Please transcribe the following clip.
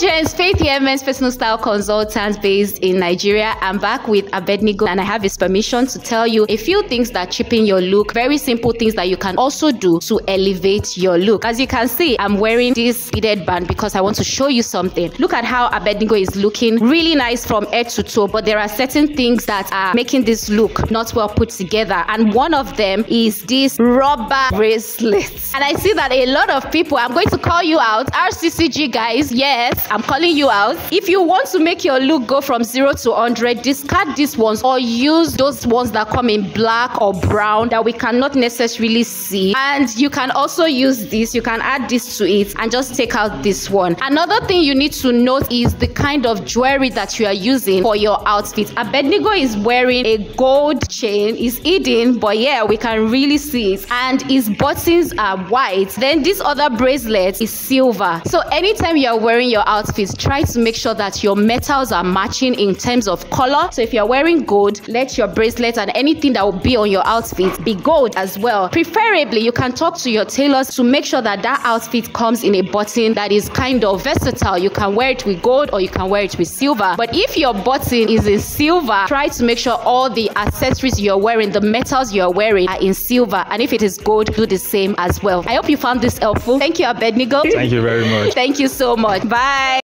gents, Faith here, men's personal style consultant based in Nigeria. I'm back with Abednego and I have his permission to tell you a few things that cheapen your look. Very simple things that you can also do to elevate your look. As you can see, I'm wearing this beaded band because I want to show you something. Look at how Abednego is looking really nice from head to toe, but there are certain things that are making this look not well put together. And one of them is this rubber bracelet. And I see that a lot of people, I'm going to call you out, RCCG guys, yes, I'm calling you out. If you want to make your look go from zero to 100, discard these ones or use those ones that come in black or brown that we cannot necessarily see. And you can also use this, you can add this to it and just take out this one. Another thing you need to note is the kind of jewelry that you are using for your outfit. Abednego is wearing a gold chain, is hidden, but yeah, we can really see it. And his buttons are white. Then this other bracelet is silver. So anytime you are wearing your outfit, try to make sure that your metals are matching in terms of color. So if you're wearing gold, let your bracelet and anything that will be on your outfit be gold as well. Preferably, you can talk to your tailors to make sure that that outfit comes in a button that is kind of versatile. You can wear it with gold or you can wear it with silver. But if your button is in silver, try to make sure all the accessories you're wearing, the metals you're wearing are in silver. And if it is gold, do the same as well. I hope you found this helpful. Thank you, Abednego. Thank you very much. Thank you so much. Bye.